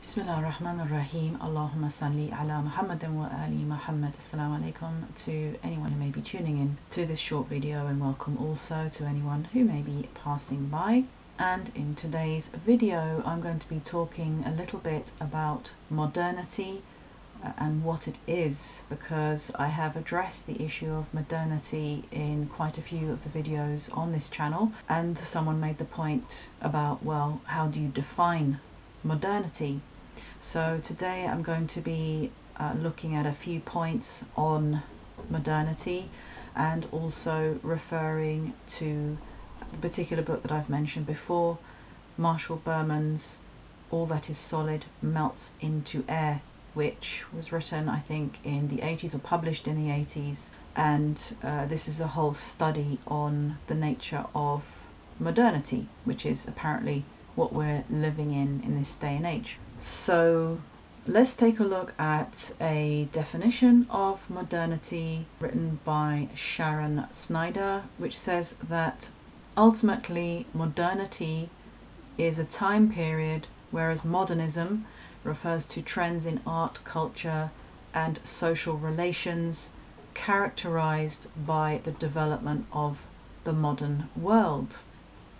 Bismillah ar-Rahman ar-Rahim. Allahumma salli ala Muhammadin wa ali Muhammad. Assalamu alaikum to anyone who may be tuning in to this short video and welcome also to anyone who may be passing by. And in today's video, I'm going to be talking a little bit about modernity uh, and what it is because I have addressed the issue of modernity in quite a few of the videos on this channel and someone made the point about well how do you define modernity so today I'm going to be uh, looking at a few points on modernity and also referring to the particular book that I've mentioned before, Marshall Berman's All That Is Solid Melts Into Air, which was written, I think, in the 80s or published in the 80s. And uh, this is a whole study on the nature of modernity, which is apparently what we're living in in this day and age. So let's take a look at a definition of modernity written by Sharon Snyder, which says that ultimately modernity is a time period, whereas modernism refers to trends in art, culture, and social relations characterized by the development of the modern world.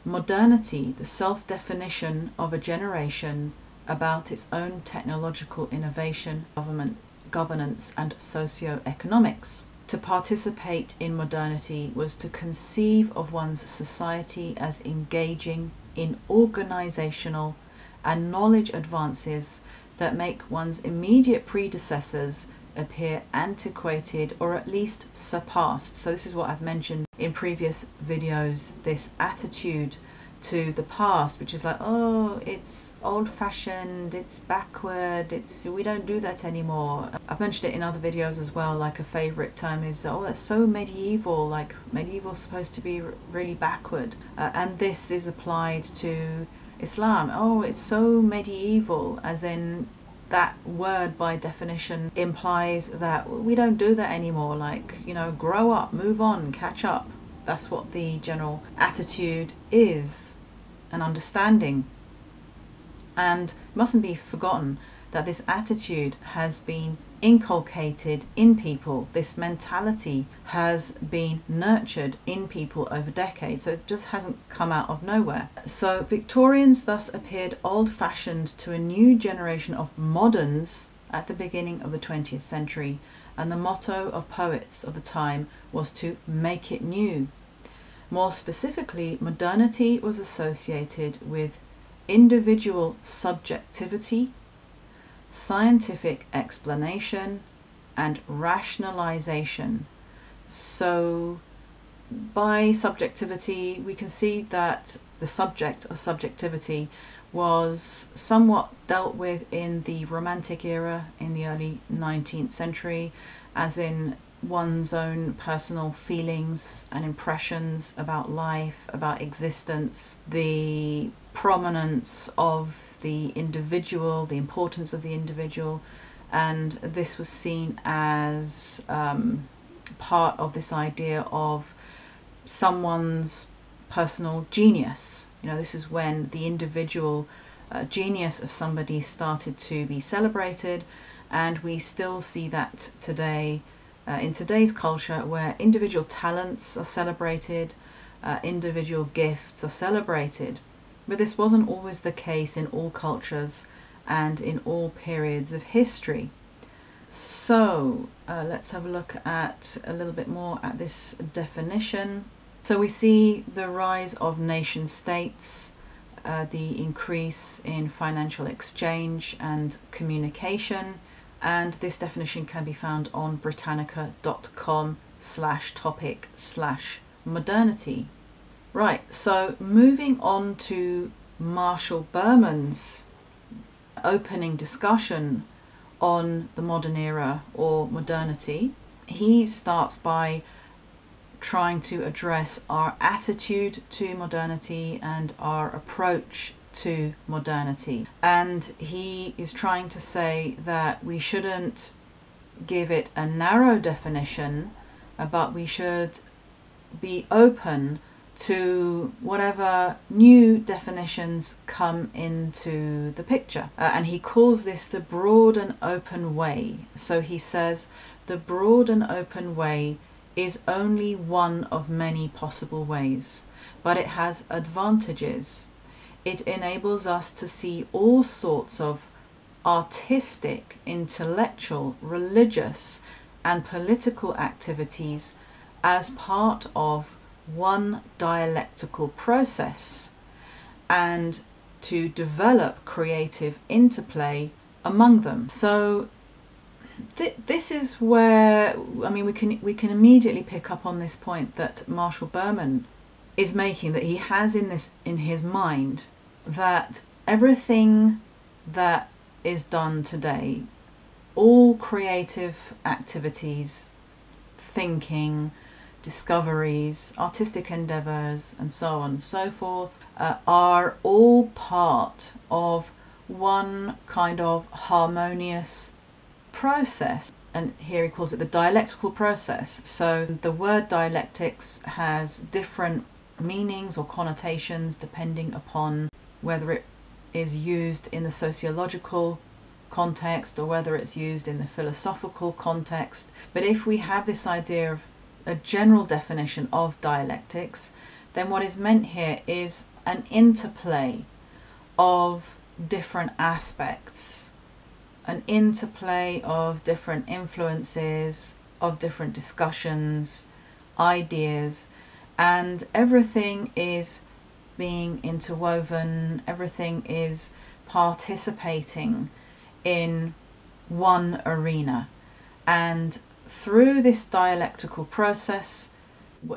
Modernity, the self definition of a generation about its own technological innovation, government, governance, and socio-economics. To participate in modernity was to conceive of one's society as engaging in organizational and knowledge advances that make one's immediate predecessors appear antiquated or at least surpassed. So, this is what I've mentioned in previous videos this attitude to the past, which is like, oh, it's old fashioned, it's backward, it's we don't do that anymore. I've mentioned it in other videos as well. Like a favorite term is, oh, that's so medieval. Like medieval's supposed to be really backward, uh, and this is applied to Islam. Oh, it's so medieval, as in that word by definition implies that we don't do that anymore. Like you know, grow up, move on, catch up. That's what the general attitude is an understanding. And mustn't be forgotten that this attitude has been inculcated in people. This mentality has been nurtured in people over decades, so it just hasn't come out of nowhere. So Victorians thus appeared old fashioned to a new generation of moderns at the beginning of the 20th century, and the motto of poets of the time was to make it new. More specifically, modernity was associated with individual subjectivity, scientific explanation, and rationalization. So, by subjectivity, we can see that the subject of subjectivity was somewhat dealt with in the Romantic era in the early 19th century, as in one's own personal feelings and impressions about life, about existence, the prominence of the individual, the importance of the individual, and this was seen as um, part of this idea of someone's personal genius. You know, this is when the individual uh, genius of somebody started to be celebrated, and we still see that today uh, in today's culture where individual talents are celebrated, uh, individual gifts are celebrated. But this wasn't always the case in all cultures and in all periods of history. So uh, let's have a look at a little bit more at this definition. So we see the rise of nation states, uh, the increase in financial exchange and communication, and this definition can be found on britannica.com slash topic slash modernity. Right, so moving on to Marshall Berman's opening discussion on the modern era or modernity, he starts by trying to address our attitude to modernity and our approach to modernity. And he is trying to say that we shouldn't give it a narrow definition, but we should be open to whatever new definitions come into the picture. Uh, and he calls this the broad and open way. So he says the broad and open way is only one of many possible ways, but it has advantages. It enables us to see all sorts of artistic, intellectual, religious, and political activities as part of one dialectical process and to develop creative interplay among them. So th- this is where I mean we can we can immediately pick up on this point that Marshall Berman is making that he has in this in his mind that everything that is done today all creative activities thinking discoveries, artistic endeavours, and so on and so forth, uh, are all part of one kind of harmonious process. And here he calls it the dialectical process. So the word dialectics has different meanings or connotations depending upon whether it is used in the sociological context or whether it's used in the philosophical context. But if we have this idea of a general definition of dialectics, then what is meant here is an interplay of different aspects, an interplay of different influences, of different discussions, ideas, and everything is being interwoven, everything is participating in one arena. And through this dialectical process,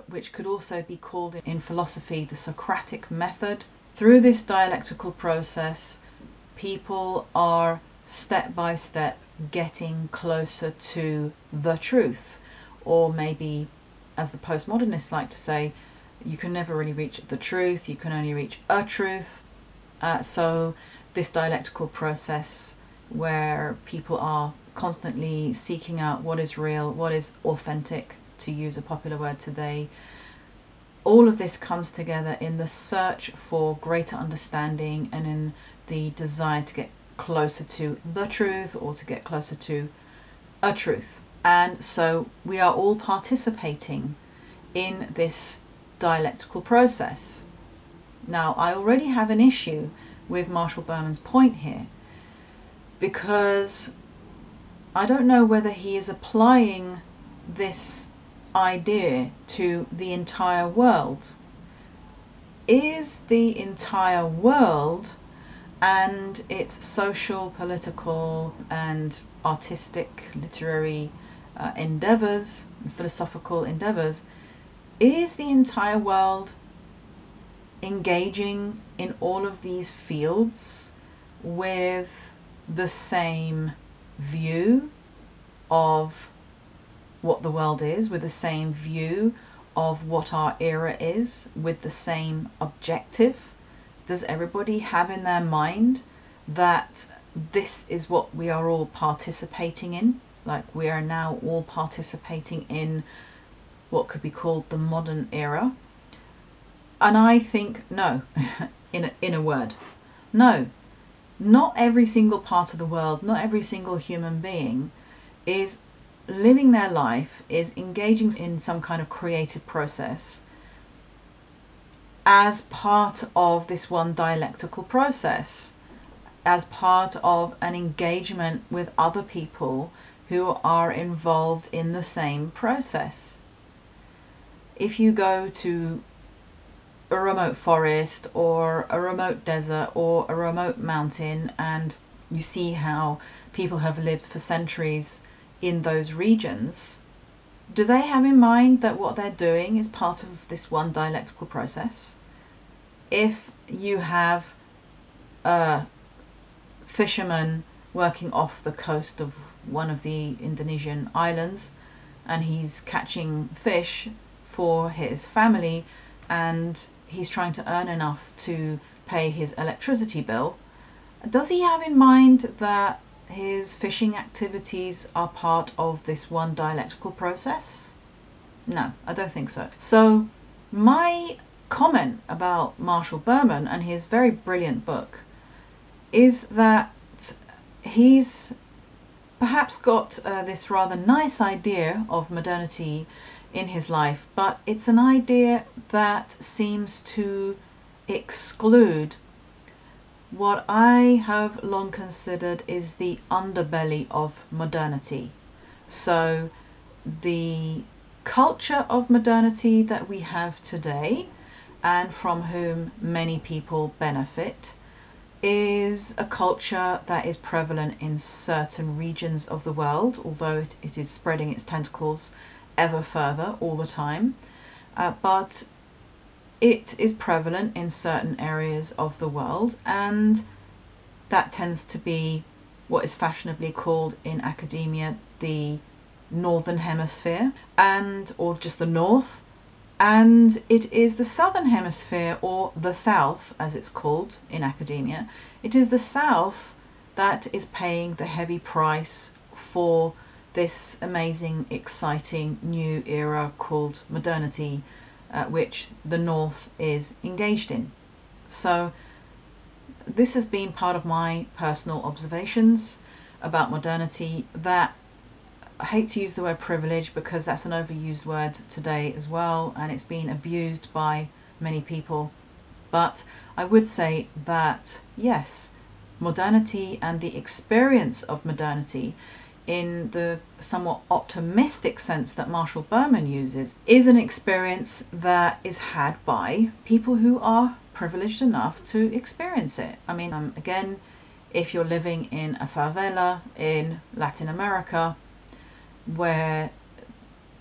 which could also be called in philosophy the Socratic method, through this dialectical process, people are step by step getting closer to the truth. Or maybe, as the postmodernists like to say, you can never really reach the truth, you can only reach a truth. Uh, so, this dialectical process where people are constantly seeking out what is real, what is authentic, to use a popular word today. All of this comes together in the search for greater understanding and in the desire to get closer to the truth or to get closer to a truth. And so we are all participating in this dialectical process. Now, I already have an issue with Marshall Berman's point here because I don't know whether he is applying this idea to the entire world. Is the entire world and its social, political, and artistic, literary uh, endeavors, philosophical endeavors, is the entire world engaging in all of these fields with the same view of what the world is, with the same view of what our era is, with the same objective? Does everybody have in their mind that this is what we are all participating in? Like we are now all participating in what could be called the modern era? And I think no, in a, in a word, no, not every single part of the world, not every single human being is living their life, is engaging in some kind of creative process as part of this one dialectical process, as part of an engagement with other people who are involved in the same process. If you go to a remote forest or a remote desert or a remote mountain and you see how people have lived for centuries in those regions, do they have in mind that what they're doing is part of this one dialectical process? If you have a fisherman working off the coast of one of the Indonesian islands and he's catching fish for his family and he's trying to earn enough to pay his electricity bill, does he have in mind that his fishing activities are part of this one dialectical process? No, I don't think so. So, my comment about Marshall Berman and his very brilliant book is that he's perhaps got uh, this rather nice idea of modernity in his life, but it's an idea that seems to exclude what I have long considered is the underbelly of modernity. So, the culture of modernity that we have today and from whom many people benefit is a culture that is prevalent in certain regions of the world, although it, it is spreading its tentacles ever further all the time. Uh, but it is prevalent in certain areas of the world, and that tends to be what is fashionably called in academia the northern hemisphere and or just the north and it is the southern hemisphere, or the south as it's called in academia. It is the south that is paying the heavy price for this amazing, exciting new era called modernity, uh, which the north is engaged in. So, this has been part of my personal observations about modernity that I hate to use the word privilege because that's an overused word today as well, and it's been abused by many people. But I would say that yes, modernity and the experience of modernity in the somewhat optimistic sense that Marshall Berman uses is an experience that is had by people who are privileged enough to experience it. I mean, um, again, if you're living in a favela in Latin America, where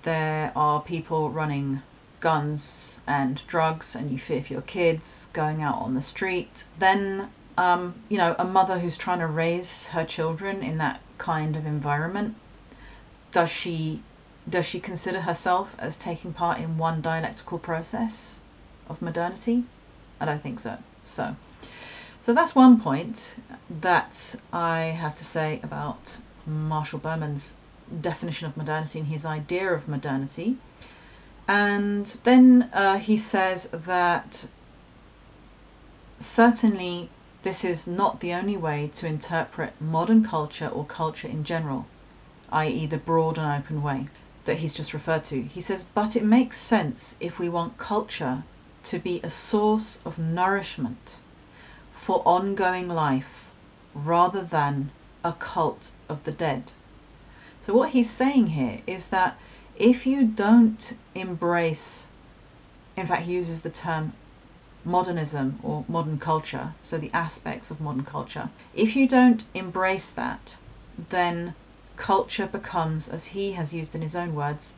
there are people running guns and drugs and you fear for your kids going out on the street, then um, you know a mother who's trying to raise her children in that kind of environment, does she does she consider herself as taking part in one dialectical process of modernity? I don't think so. So, so that's one point that I have to say about Marshall Berman's definition of modernity and his idea of modernity. And then uh, he says that certainly this is not the only way to interpret modern culture or culture in general, i.e., the broad and open way that he's just referred to. He says, but it makes sense if we want culture to be a source of nourishment for ongoing life rather than a cult of the dead. So, what he's saying here is that if you don't embrace, in fact, he uses the term modernism or modern culture, so the aspects of modern culture, if you don't embrace that, then culture becomes, as he has used in his own words,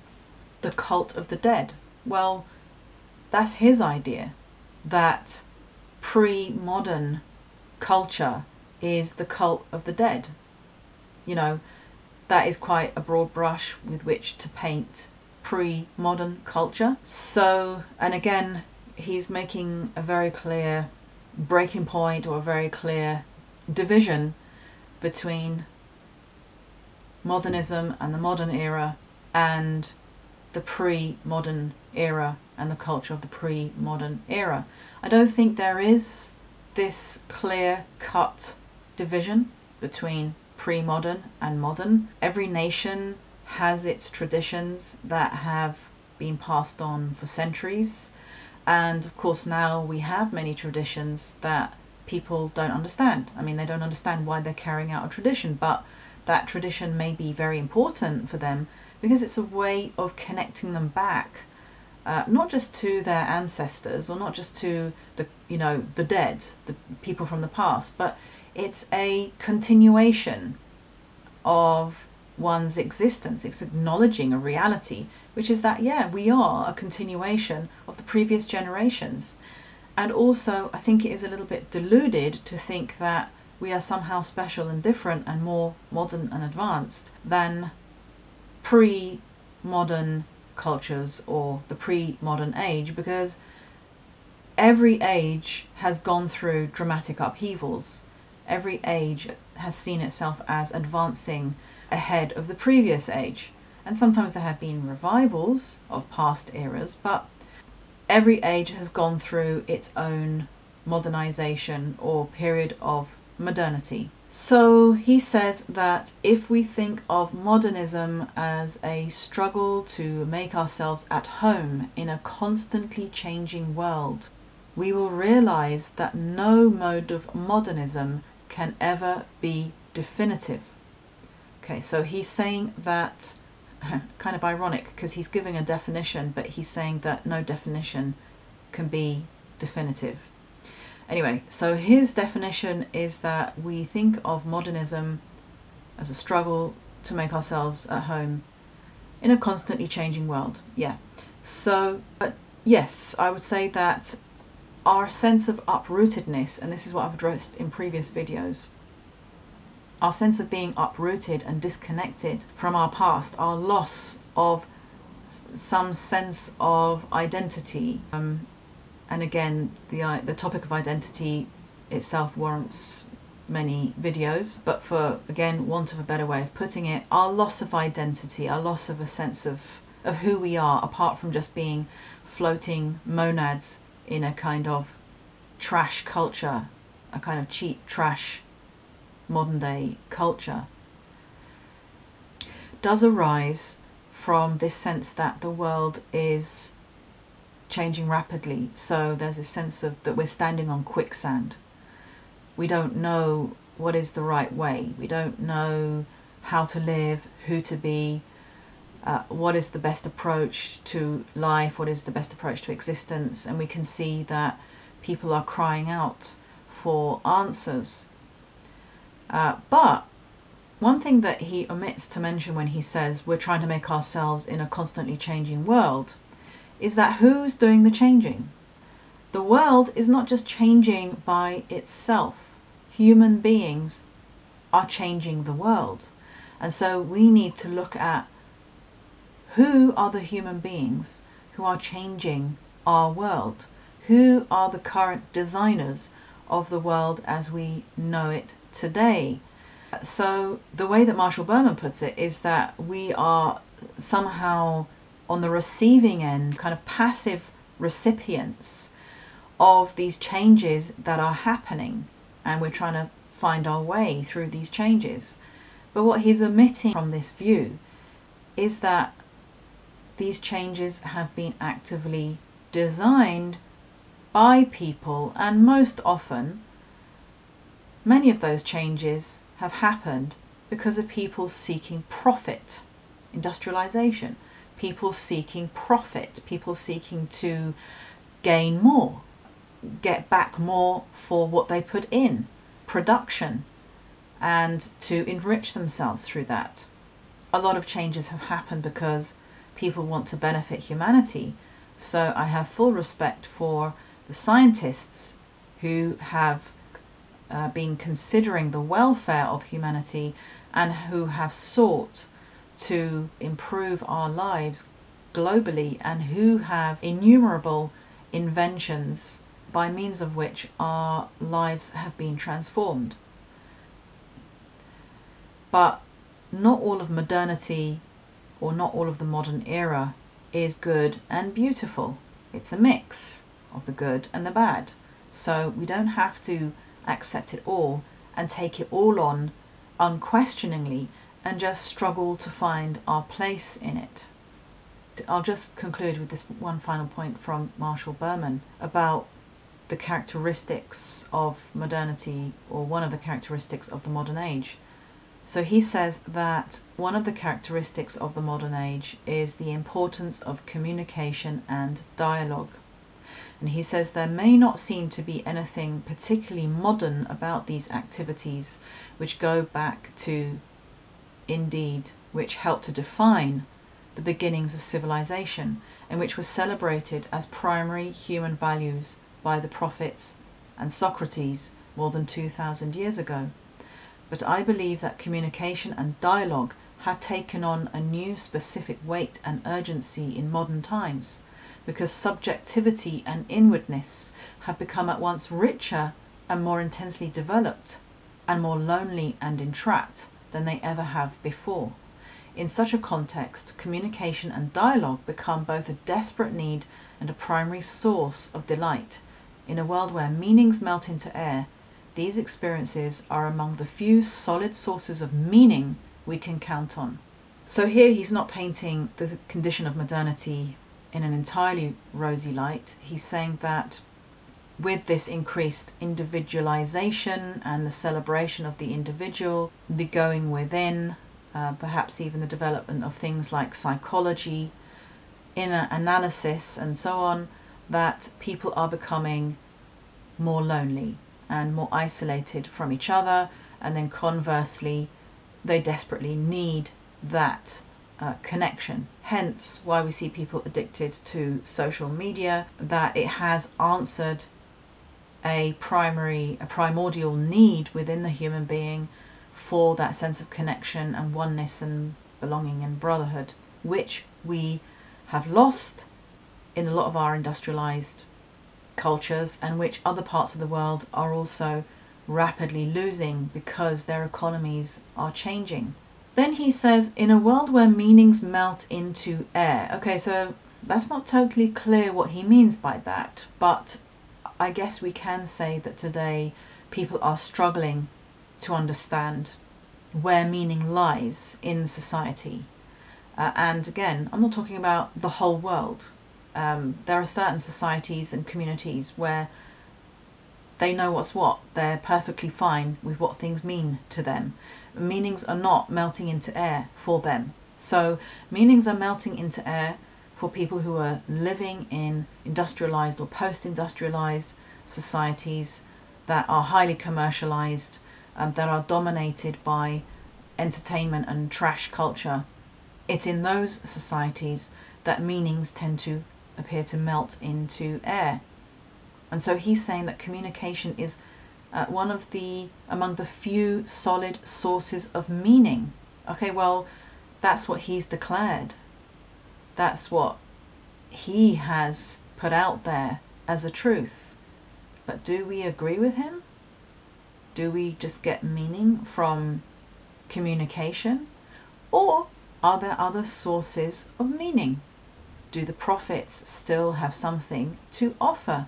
the cult of the dead. Well, that's his idea that pre modern culture is the cult of the dead. You know, that is quite a broad brush with which to paint pre modern culture. So, and again, he's making a very clear breaking point or a very clear division between modernism and the modern era and the pre modern era and the culture of the pre modern era. I don't think there is this clear cut division between pre modern and modern. Every nation has its traditions that have been passed on for centuries. And of course, now we have many traditions that people don't understand. I mean, they don't understand why they're carrying out a tradition, but that tradition may be very important for them because it's a way of connecting them back. Uh, not just to their ancestors or not just to the you know the dead the people from the past but it's a continuation of one's existence. It's acknowledging a reality, which is that, yeah, we are a continuation of the previous generations. And also, I think it is a little bit deluded to think that we are somehow special and different and more modern and advanced than pre modern cultures or the pre modern age because every age has gone through dramatic upheavals every age has seen itself as advancing ahead of the previous age. And sometimes there have been revivals of past eras, but every age has gone through its own modernization or period of modernity. So he says that if we think of modernism as a struggle to make ourselves at home in a constantly changing world, we will realize that no mode of modernism can ever be definitive. Okay, so he's saying that, kind of ironic because he's giving a definition, but he's saying that no definition can be definitive. Anyway, so his definition is that we think of modernism as a struggle to make ourselves at home in a constantly changing world. Yeah. So, but yes, I would say that our sense of uprootedness, and this is what I've addressed in previous videos, our sense of being uprooted and disconnected from our past, our loss of some sense of identity, um, and again, the uh, the topic of identity itself warrants many videos, but for again, want of a better way of putting it, our loss of identity, our loss of a sense of of who we are, apart from just being floating monads in a kind of trash culture, a kind of cheap trash modern day culture, does arise from this sense that the world is changing rapidly. So there's a sense of that we're standing on quicksand. We don't know what is the right way. We don't know how to live, who to be, uh, what is the best approach to life, what is the best approach to existence, and we can see that people are crying out for answers. Uh, but one thing that he omits to mention when he says we're trying to make ourselves in a constantly changing world is that who's doing the changing? The world is not just changing by itself. Human beings are changing the world. And so we need to look at who are the human beings who are changing our world? Who are the current designers of the world as we know it today? So, the way that Marshall Berman puts it is that we are somehow on the receiving end, kind of passive recipients of these changes that are happening, and we're trying to find our way through these changes. But what he's omitting from this view is that these changes have been actively designed by people, and most often, many of those changes have happened because of people seeking profit, industrialization people seeking profit, people seeking to gain more, get back more for what they put in, production, and to enrich themselves through that. A lot of changes have happened because people want to benefit humanity. So I have full respect for the scientists who have uh, been considering the welfare of humanity and who have sought to improve our lives globally and who have innumerable inventions by means of which our lives have been transformed. But not all of modernity or not all of the modern era is good and beautiful. It's a mix of the good and the bad. So we don't have to accept it all and take it all on unquestioningly and just struggle to find our place in it. I'll just conclude with this one final point from Marshall Berman about the characteristics of modernity, or one of the characteristics of the modern age. So he says that one of the characteristics of the modern age is the importance of communication and dialogue. And he says there may not seem to be anything particularly modern about these activities, which go back to indeed, which helped to define the beginnings of civilization and which were celebrated as primary human values by the prophets and Socrates more than 2,000 years ago. But I believe that communication and dialogue have taken on a new specific weight and urgency in modern times because subjectivity and inwardness have become at once richer and more intensely developed and more lonely and entrapped than they ever have before. In such a context, communication and dialogue become both a desperate need and a primary source of delight. In a world where meanings melt into air, these experiences are among the few solid sources of meaning we can count on. So here he's not painting the condition of modernity in an entirely rosy light. He's saying that with this increased individualization and the celebration of the individual, the going within, uh, perhaps even the development of things like psychology, inner analysis, and so on, that people are becoming more lonely and more isolated from each other, and then conversely, they desperately need that uh, connection. Hence, why we see people addicted to social media, that it has answered a primary, a primordial need within the human being for that sense of connection and oneness and belonging and brotherhood, which we have lost in a lot of our industrialized cultures and which other parts of the world are also rapidly losing because their economies are changing. Then he says, in a world where meanings melt into air. Okay, so that's not totally clear what he means by that, but I guess we can say that today people are struggling to understand where meaning lies in society. Uh, and again, I'm not talking about the whole world. Um, there are certain societies and communities where they know what's what. They're perfectly fine with what things mean to them. Meanings are not melting into air for them. So, meanings are melting into air for people who are living in industrialized or post industrialized societies that are highly commercialized, um, that are dominated by entertainment and trash culture. It's in those societies that meanings tend to appear to melt into air. And so he's saying that communication is uh, one of the, among the few solid sources of meaning. Okay, well, that's what he's declared. That's what he has put out there as a truth. But do we agree with him? Do we just get meaning from communication? Or are there other sources of meaning? Do the prophets still have something to offer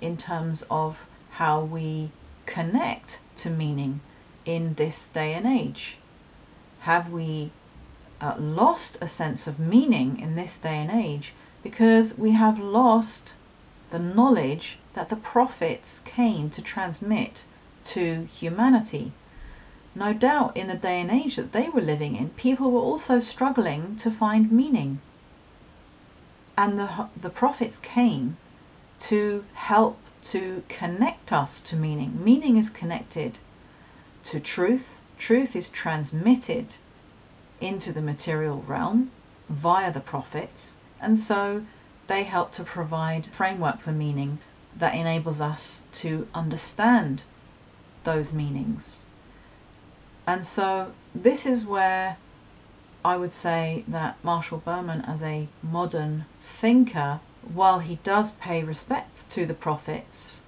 in terms of how we connect to meaning in this day and age? Have we uh, lost a sense of meaning in this day and age because we have lost the knowledge that the prophets came to transmit to humanity? No doubt in the day and age that they were living in, people were also struggling to find meaning. And the, the prophets came to help to connect us to meaning. Meaning is connected to truth, truth is transmitted into the material realm via the prophets, and so they help to provide framework for meaning that enables us to understand those meanings. And so this is where I would say that Marshall Berman, as a modern thinker, while he does pay respect to the prophets,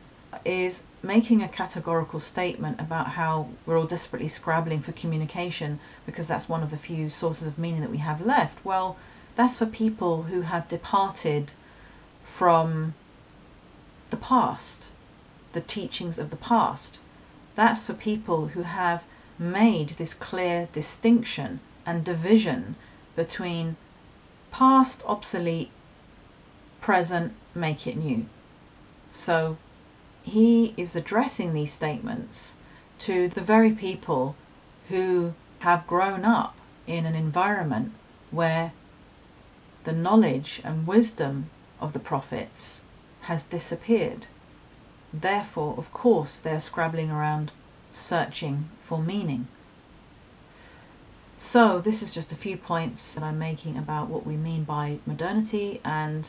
is making a categorical statement about how we're all desperately scrabbling for communication because that's one of the few sources of meaning that we have left. Well, that's for people who have departed from the past, the teachings of the past. That's for people who have made this clear distinction and division between past, obsolete, present, make it new. So he is addressing these statements to the very people who have grown up in an environment where the knowledge and wisdom of the prophets has disappeared. Therefore, of course, they're scrabbling around searching for meaning. So, this is just a few points that I'm making about what we mean by modernity, and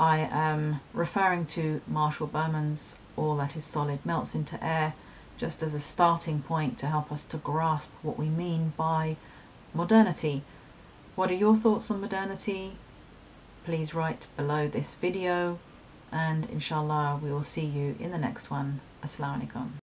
I am referring to Marshall Berman's All That Is Solid Melts into Air just as a starting point to help us to grasp what we mean by modernity. What are your thoughts on modernity? Please write below this video and inshallah we will see you in the next one. Assalamu alaikum.